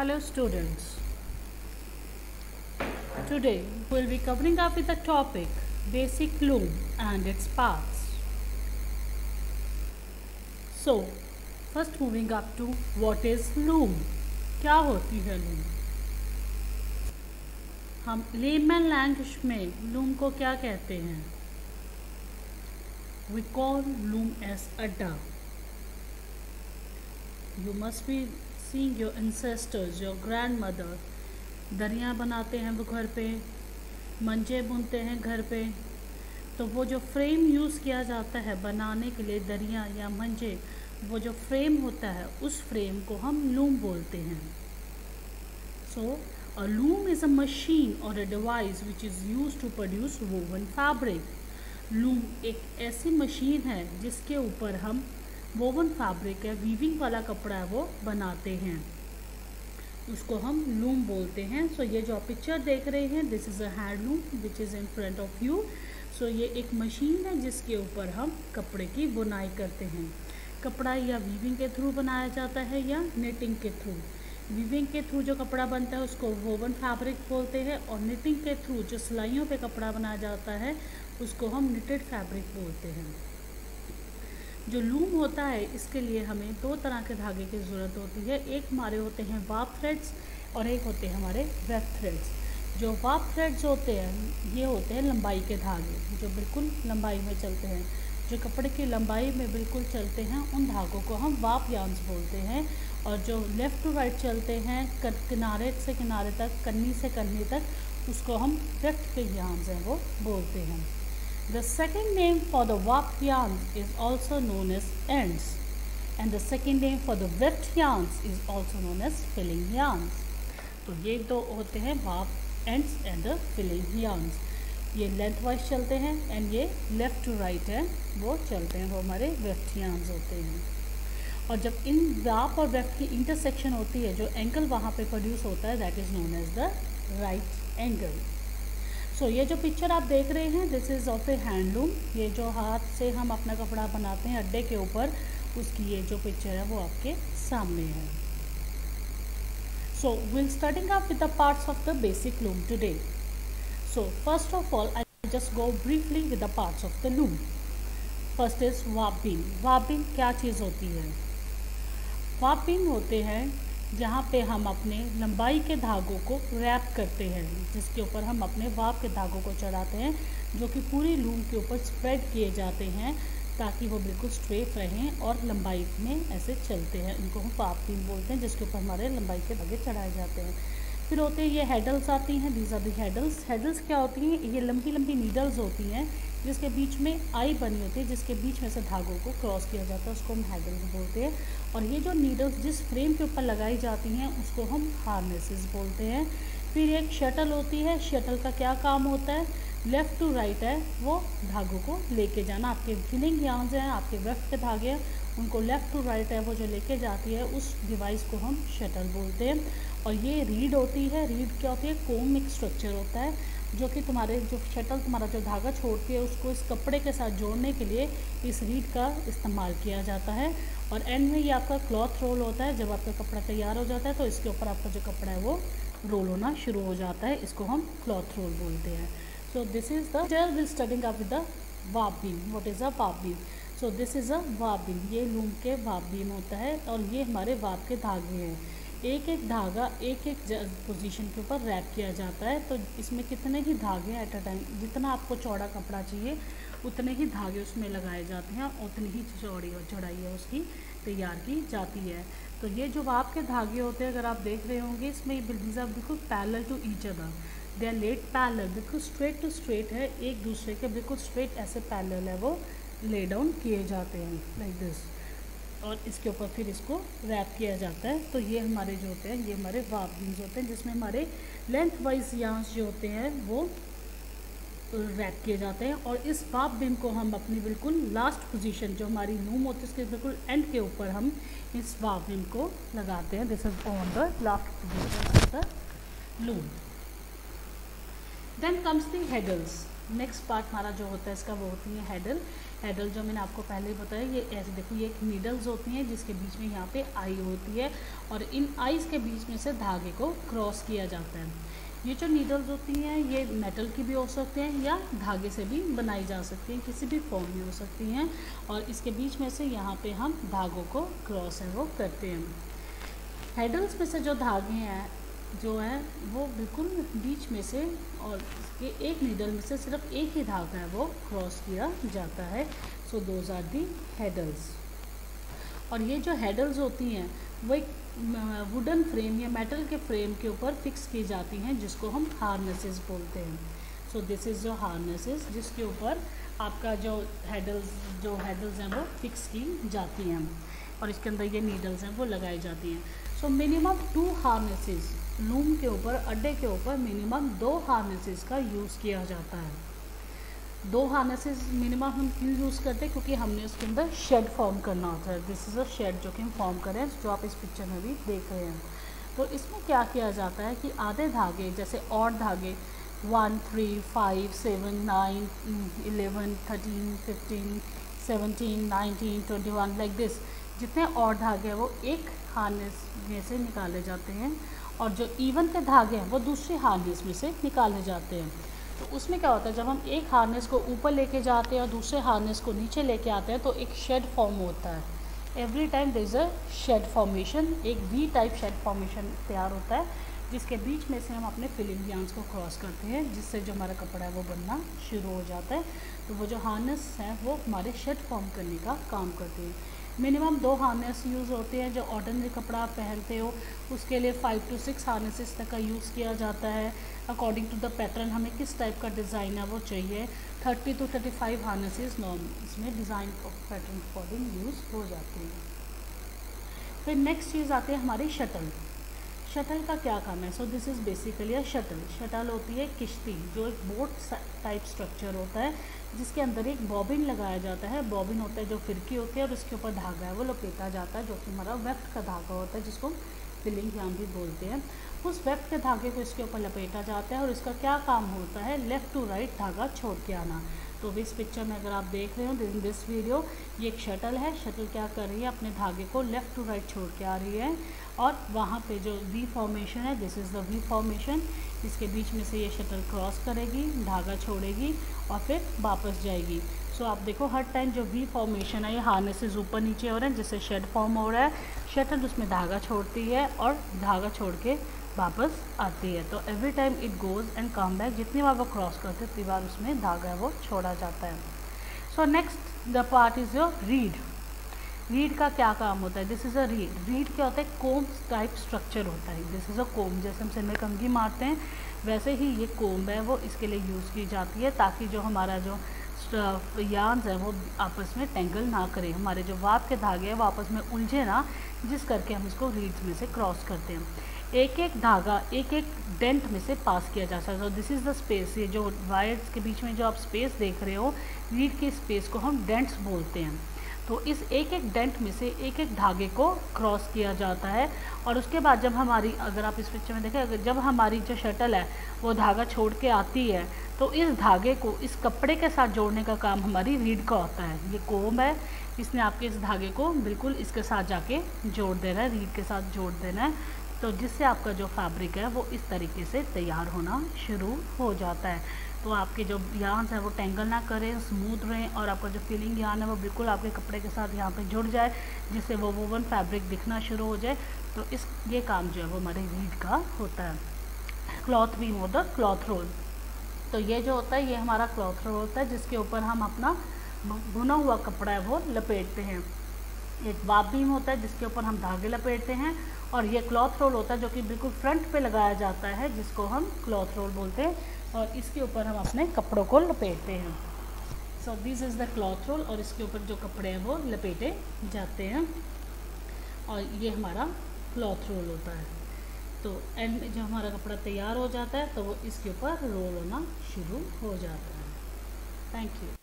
Hello students. Today we'll be covering up with the topic basic loom and its parts. So first moving up to what is loom? क्या होती है loom हम layman language में loom को क्या कहते हैं we call loom as a dove. You must be seeing your ancestors, your grandmother. दरियाँ बनाते हैं वो घर पे मंजे बुनते हैं घर पे तो वो जो फ्रेम यूज़ किया जाता है बनाने के लिए दरियाँ या मंजे वो जो फ्रेम होता है उस फ्रेम को हम लूम बोलते हैं so a loom is a machine और a device which is use to produce woven fabric loom एक ऐसी मशीन है जिसके ऊपर हम वोवन फैब्रिक है वीविंग वाला कपड़ा है वो बनाते हैं। उसको हम लूम बोलते हैं। सो so, ये जो आप पिक्चर देख रहे हैं this is a handloom which is in front of you so ये एक मशीन है जिसके ऊपर हम कपड़े की बुनाई करते हैं। कपड़ा या वीविंग के थ्रू बनाया जाता है या नेटिंग के थ्रू वीविंग के थ्रू जो कपड़ा बनता है उसको वोवन फैब्रिक बोलते हैं और निटिंग के थ्रू जो सिलाइयों पे कपड़ा बनाया जाता है उसको हम निटेड फैब्रिक बोलते हैं। जो लूम होता है, इसके लिए हमें दो तरह के धागे की ज़रूरत होती है। एक हमारे होते हैं वाप थ्रेड्स और एक होते हैं हमारे वेब थ्रेड्स। जो वाप थ्रेड्स होते हैं, ये होते हैं लंबाई के धागे, जो बिल्कुल लंबाई में चलते हैं। जो कपड़े की लंबाई में बिल्कुल चलते हैं, उन धागों को हम वाप यान्स बोलते हैं। और जो लेफ़्ट टू राइट चलते हैं किनारे से किनारे तक, कन्नी से कन्नी तक, उसको हम लेफ़्ट के यान्स हैं, वो बोलते हैं। The second name for the warp yarns is also known as ends and the second name for the weft yarns is also known as filling yarns. तो ये दो होते हैं warp ends and filling yarns. ये lengthwise चलते हैं and ये left to right है वो चलते हैं वो हमारे वेफ्ट yarns होते हैं और जब इन वाप और वेफ्ट की इंटरसेक्शन होती है जो एंगल वहाँ पे प्रोड्यूस होता है that is known as the right angle so so, ये जो पिक्चर आप देख रहे हैं this is of a handloom ये जो हाथ से हम अपना कपड़ा बनाते हैं अड्डे के ऊपर उसकी ये जो पिक्चर है वो आपके सामने है। So will starting up with the parts of the basic loom today so first of all I just go briefly with the parts of the loom first is warping warping क्या चीज़ होती है? वापिंग होते हैं जहाँ पे हम अपने लंबाई के धागों को रैप करते हैं, जिसके ऊपर हम अपने वाप के धागों को चढ़ाते हैं, जो कि पूरी लूम के ऊपर स्प्रेड किए जाते हैं, ताकि वो बिल्कुल स्ट्रेट रहें और लंबाई में ऐसे चलते हैं। उनको हम पाप भी बोलते हैं, जिसके ऊपर हमारे लंबाई के धागे चढ़ाए जाते हैं। फिर होते हैं ये हेडल्स आती हैं these are the heddles heddles क्या होती हैं? ये लंबी लंबी नीडल्स होती हैं, जिसके बीच में आई बनी होती है, जिसके बीच में से धागों को क्रॉस किया जाता है, उसको हम हेडल्स बोलते हैं. और ये जो नीडल्स जिस फ्रेम के ऊपर लगाई जाती हैं, उसको हम हार्नेसेस बोलते हैं. फिर एक शटल होती है शटल का क्या काम होता है? लेफ़्ट टू राइट है, वो धागों को लेके जाना. आपके फिलिंग यार्न्स हैं, आपके वेफ्ट के धागे हैं, उनको लेफ़्ट टू राइट है, वो जो लेके जाती है, उस डिवाइस को हम शटल बोलते हैं. और ये रीड होती है रीड क्या होती है? कोम एक स्ट्रक्चर होता है, जो कि तुम्हारे जो शटल तुम्हारा जो धागा छोड़ती है उसको इस कपड़े के साथ जोड़ने के लिए इस रीड का इस्तेमाल किया जाता है। और एंड में ये आपका क्लॉथ रोल होता है, जब आपका कपड़ा तैयार हो जाता है तो इसके ऊपर आपका जो कपड़ा है, वो रोल होना शुरू हो जाता है। इसको हम क्लॉथ रोल बोलते हैं। So this is the will starting up with the warp beam what is a warp beam so this is a warp beam ये लूम के वाप बीम होता है और ये हमारे वाप के धागे हैं। एक एक धागा, एक एक पोजीशन के ऊपर रैप किया जाता है। तो इसमें कितने ही धागे एट अ टाइम जितना आपको चौड़ा कपड़ा चाहिए, उतने ही धागे उसमें लगाए जाते हैं उतनी ही चौड़ी और चौड़ाई है उसकी तैयार की जाती है। तो ये जो आपके धागे होते हैं, अगर आप देख रहे होंगे, इसमें बिल्कुल बिल्कुल parallel to each other they are laid parallel बिल्कुल स्ट्रेट टू स्ट्रेट है, एक दूसरे के बिल्कुल स्ट्रेट ऐसे पैरल है वो ले डाउन किए जाते हैं लाइक दिस और इसके ऊपर फिर इसको रैप किया जाता है। तो ये हमारे जो होते हैं, ये हमारे वाप बीन्स होते हैं, जिसमें हमारे लेंथ वाइज यांस जो होते हैं, वो रैप किए जाते हैं। और इस वाप बीम को हम अपनी बिल्कुल लास्ट पोजीशन जो हमारी लूम होती है उसके बिल्कुल एंड के ऊपर हम इस वाप बीम को लगाते हैं। This is on the last position of the loom then comes the heddles next part हमारा जो होता है, इसका वो होती है हैडल। हैडल जो मैंने आपको पहले बताया, ये ऐसे देखो, ये एक नीडल्स होती हैं जिसके बीच में यहाँ पे आई होती है और इन आईज के बीच में से धागे को क्रॉस किया जाता है। ये जो नीडल्स होती हैं, ये मेटल की भी हो सकते हैं या धागे से भी बनाई जा सकती हैं, किसी भी फॉर्म में हो सकती हैं और इसके बीच में से यहाँ पे हम धागों को क्रॉस है, वो करते हैं। हैडल्स में से जो धागे हैं जो है, वो बिल्कुल बीच में से और इसके एक नीडल में से सिर्फ़ एक ही धागा है, वो क्रॉस किया जाता है। So those are the heddles और ये जो हेडल्स होती हैं, वो एक वुडन फ्रेम या मेटल के फ्रेम के ऊपर फिक्स की जाती हैं, जिसको हम हार्नेसेस बोलते हैं। सो दिस इज़ जो हार्नेसेस जिसके ऊपर आपका जो हेडल्स जो हेडल्स हैं, वो फिक्स की जाती हैं। और इसके अंदर ये नीडल्स हैं, वो लगाई जाती हैं। So minimum two harnesses loom के ऊपर, अड्डे के ऊपर मिनिमम दो हार्नेसेस का यूज़ किया जाता है। दो हार्नेसेस मिनिमम हम क्यों यूज़ करते हैं? क्योंकि हमने उसके अंदर शेड फॉर्म करना होता है। दिस इज़ अ शेड जो कि हम फॉर्म करें जो आप इस पिक्चर में भी देख रहे हैं। तो इसमें क्या किया जाता है कि आधे धागे, जैसे और धागे one three five seven nine eleven thirteen fifteen seventeen nineteen twenty one like this जितने और धागे हैं, वो एक हार्नेस में से निकाले जाते हैं। और जो इवन के धागे हैं, वो दूसरे हार्नेस में से निकाले जाते हैं। तो उसमें क्या होता है, जब हम एक हार्नेस को ऊपर लेके जाते हैं और दूसरे हार्नेस को नीचे लेके आते हैं तो एक शेड फॉर्म होता है। Every time there is a shed formation एक वी टाइप शेड फॉर्मेशन तैयार होता है, जिसके बीच में से हम अपने फिलिंग यांस को क्रॉस करते हैं, जिससे जो हमारा कपड़ा है, वो बनना शुरू हो जाता है। तो वो जो हार्नेस हैं, वो हमारे शेड फॉर्म करने का काम करते हैं। मिनिमम दो हार्नेस यूज़ होते हैं जो ऑर्डनरी कपड़ा आप पहनते हो, उसके लिए फ़ाइव टू सिक्स हार्नेसेस तक का यूज़ किया जाता है। अकॉर्डिंग टू द पैटर्न हमें किस टाइप का डिज़ाइन है वो चाहिए? Thirty two thirty five harnesses norm इसमें डिज़ाइन पैटर्न अकॉर्डिंग यूज़ हो जाते हैं। फिर नेक्स्ट चीज़ आती है हमारी शटल शटल का क्या काम है? So this is basically a shuttle shuttle होती है किश्ती, जो एक बोट टाइप स्ट्रक्चर होता है। जिसके अंदर एक बॉबिन लगाया जाता है। बॉबिन होता है जो फिरकी होती है और उसके ऊपर धागा है, वो लपेटा जाता है, जो कि हमारा वेफ्ट का धागा होता है, जिसको फिलिंग यहाँ भी बोलते हैं। उस वेफ्ट के धागे को इसके ऊपर लपेटा जाता है और इसका क्या काम होता है? लेफ़्ट टू राइट धागा छोड़ के आना। तो इस पिक्चर में अगर आप देख रहे हो, इन दिस वीडियो, ये एक शटल है। शटल क्या कर रही है? अपने धागे को लेफ़्ट टू राइट छोड़ के आ रही है। और वहाँ पे जो वी फॉर्मेशन है this is the V formation इसके बीच में से ये शटल क्रॉस करेगी, धागा छोड़ेगी और फिर वापस जाएगी। सो आप देखो, हर टाइम जो वी फॉर्मेशन है, ये हार्नेसेस ऊपर नीचे हो रहे हैं, जिससे शेड फॉर्म हो रहा है। शटल उसमें धागा छोड़ती है और धागा छोड़ के वापस आती है। तो every time it goes and come back जितनी बार वो क्रॉस करते उतनी बार उसमें धागा है वो छोड़ा जाता है। So next the part is your reed reed का क्या काम होता है? This is a reed reed क्या होता है? कोम टाइप स्ट्रक्चर होता है। दिस इज़ अ कोम जैसे हम सिर में कंघी मारते हैं, वैसे ही ये कोम है, वो इसके लिए यूज़ की जाती है, ताकि जो हमारा जो यान्स है, वो आपस में टेंगल ना करें। हमारे जो वाप के धागे हैं, वो आपस में उलझे ना, जिस करके हम इसको रीड्स में से क्रॉस करते हैं। एक एक धागा एक एक डेंट में से पास किया जा सकता है। दिस इज़ द स्पेस ये जो वायर्स के बीच में जो आप स्पेस देख रहे हो रीड के स्पेस को हम डेंट्स बोलते हैं। तो इस एक एक डेंट में से एक एक धागे को क्रॉस किया जाता है। और उसके बाद जब हमारी, अगर आप इस पिक्चर में देखें जब हमारी जो शटल है, वो धागा छोड़ के आती है तो इस धागे को, इस कपड़े के साथ जोड़ने का काम हमारी रीड का होता है। ये कोम है, इसने आपके इस धागे को बिल्कुल इसके साथ जाके जोड़ देना है रीड के साथ जोड़ देना है। तो जिससे आपका जो फैब्रिक है, वो इस तरीके से तैयार होना शुरू हो जाता है। तो आपके जो यान है वो टेंगल ना करें स्मूथ रहें और आपका जो फीलिंग यान है वो बिल्कुल आपके कपड़े के साथ यहाँ पे जुड़ जाए, जिससे वो वोवन फैब्रिक दिखना शुरू हो जाए। तो इस, ये काम जो है वो हमारे रीड का होता है। क्लॉथ होता है क्लॉथ रोल तो ये जो होता है, ये हमारा क्लॉथ रोल होता है, जिसके ऊपर हम अपना बुना हुआ कपड़ा है वो लपेटते हैं। एक वाप बीम होता है, जिसके ऊपर हम धागे लपेटते हैं और ये क्लॉथ रोल होता है, जो कि बिल्कुल फ्रंट पे लगाया जाता है, जिसको हम क्लॉथ रोल बोलते हैं। और इसके ऊपर हम अपने कपड़ों को लपेटते हैं। So this is the cloth roll और इसके ऊपर जो कपड़े हैं वो लपेटे जाते हैं। और ये हमारा क्लॉथ रोल होता है। तो एंड में जब हमारा कपड़ा तैयार हो जाता है तो वो इसके ऊपर रोल होना शुरू हो जाता है। Thank you